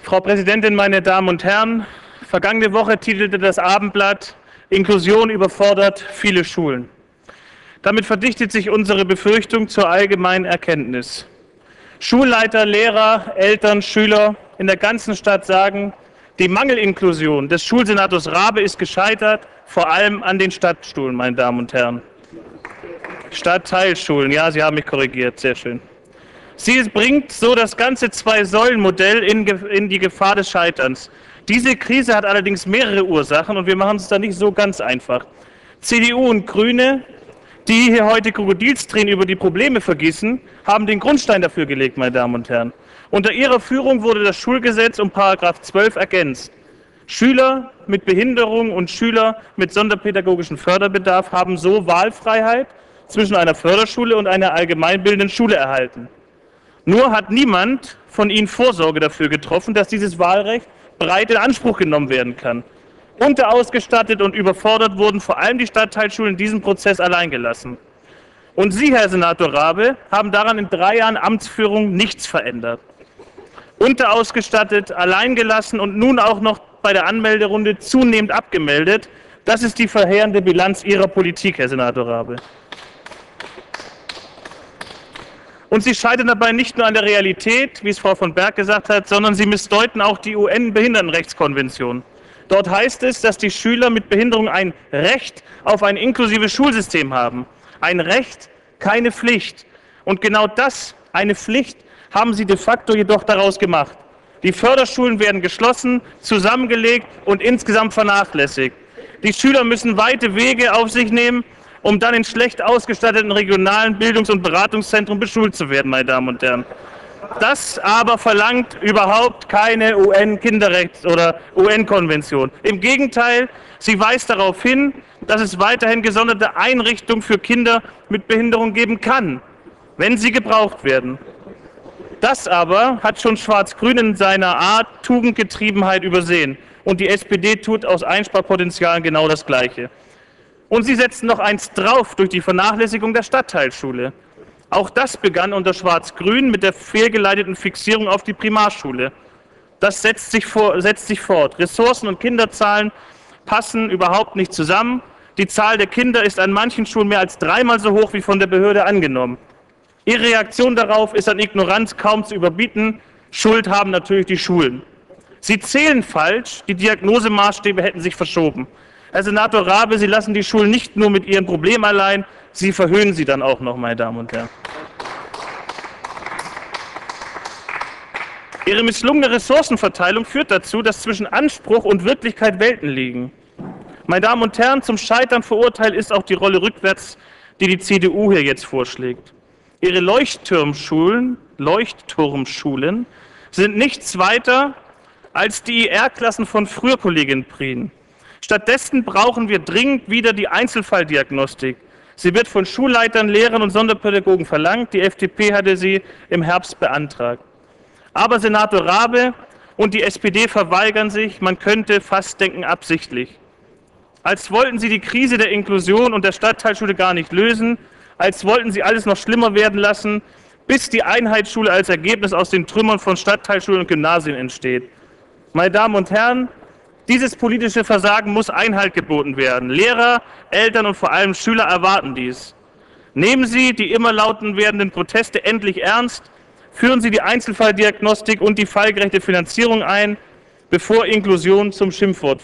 Frau Präsidentin, meine Damen und Herren! Vergangene Woche titelte das Abendblatt Inklusion überfordert viele Schulen. Damit verdichtet sich unsere Befürchtung zur allgemeinen Erkenntnis. Schulleiter, Lehrer, Eltern, Schüler in der ganzen Stadt sagen, die Mangelinklusion des Schulsenators Rabe ist gescheitert, vor allem an den Stadtschulen, meine Damen und Herren. Stadtteilschulen, ja, Sie haben mich korrigiert, sehr schön. Sie bringt so das ganze Zwei-Säulen-Modell in, in die Gefahr des Scheiterns. Diese Krise hat allerdings mehrere Ursachen und wir machen es da nicht so ganz einfach. CDU und Grüne, die hier heute Krokodilstränen über die Probleme vergießen, haben den Grundstein dafür gelegt, meine Damen und Herren. Unter ihrer Führung wurde das Schulgesetz um Paragraph 12 ergänzt. Schüler mit Behinderung und Schüler mit sonderpädagogischem Förderbedarf haben so Wahlfreiheit zwischen einer Förderschule und einer allgemeinbildenden Schule erhalten. Nur hat niemand von ihnen Vorsorge dafür getroffen, dass dieses Wahlrecht breit in Anspruch genommen werden kann. Unterausgestattet und überfordert wurden vor allem die Stadtteilschulen in diesem Prozess alleingelassen. Und Sie, Herr Senator Rabe, haben daran in drei Jahren Amtsführung nichts verändert. Unterausgestattet, alleingelassen und nun auch noch bei der Anmelderunde zunehmend abgemeldet. Das ist die verheerende Bilanz Ihrer Politik, Herr Senator Rabe. Und Sie scheitern dabei nicht nur an der Realität, wie es Frau von Berg gesagt hat, sondern Sie missdeuten auch die UN-Behindertenrechtskonvention. Dort heißt es, dass die Schüler mit Behinderung ein Recht auf ein inklusives Schulsystem haben. Ein Recht, keine Pflicht. Und genau das, eine Pflicht, haben Sie de facto jedoch daraus gemacht. Die Förderschulen werden geschlossen, zusammengelegt und insgesamt vernachlässigt. Die Schüler müssen weite Wege auf sich nehmen, um dann in schlecht ausgestatteten regionalen Bildungs- und Beratungszentren beschult zu werden, meine Damen und Herren. Das aber verlangt überhaupt keine UN-Kinderrechts- oder UN-Konvention. Im Gegenteil, sie weist darauf hin, dass es weiterhin gesonderte Einrichtungen für Kinder mit Behinderung geben kann, wenn sie gebraucht werden. Das aber hat schon Schwarz-Grün in seiner Art Tugendgetriebenheit übersehen. Und die SPD tut aus Einsparpotenzialen genau das Gleiche. Und sie setzen noch eins drauf durch die Vernachlässigung der Stadtteilschule. Auch das begann unter Schwarz-Grün mit der fehlgeleiteten Fixierung auf die Primarschule. Das setzt sich, vor, setzt sich fort. Ressourcen und Kinderzahlen passen überhaupt nicht zusammen. Die Zahl der Kinder ist an manchen Schulen mehr als dreimal so hoch wie von der Behörde angenommen. Ihre Reaktion darauf ist an Ignoranz kaum zu überbieten. Schuld haben natürlich die Schulen. Sie zählen falsch, die Diagnosemaßstäbe hätten sich verschoben. Herr Senator Rabe, Sie lassen die Schulen nicht nur mit ihrem Problem allein, Sie verhöhnen sie dann auch noch, meine Damen und Herren. Ihre misslungene Ressourcenverteilung führt dazu, dass zwischen Anspruch und Wirklichkeit Welten liegen. Meine Damen und Herren, zum Scheitern verurteilt ist auch die Rolle rückwärts, die die CDU hier jetzt vorschlägt. Ihre Leuchtturmschulen, Leuchtturmschulen sind nichts weiter als die IR-Klassen von früher, Kollegin Prien. Stattdessen brauchen wir dringend wieder die Einzelfalldiagnostik. Sie wird von Schulleitern, Lehrern und Sonderpädagogen verlangt. Die FDP hatte sie im Herbst beantragt. Aber Senator Rabe und die SPD verweigern sich, man könnte fast denken, absichtlich. Als wollten sie die Krise der Inklusion und der Stadtteilschule gar nicht lösen, als wollten sie alles noch schlimmer werden lassen, bis die Einheitsschule als Ergebnis aus den Trümmern von Stadtteilschulen und Gymnasien entsteht. Meine Damen und Herren, dieses politische Versagen muss Einhalt geboten werden. Lehrer, Eltern und vor allem Schüler erwarten dies. Nehmen Sie die immer lauten werdenden Proteste endlich ernst, führen Sie die Einzelfalldiagnostik und die fallgerechte Finanzierung ein, bevor Inklusion zum Schimpfwort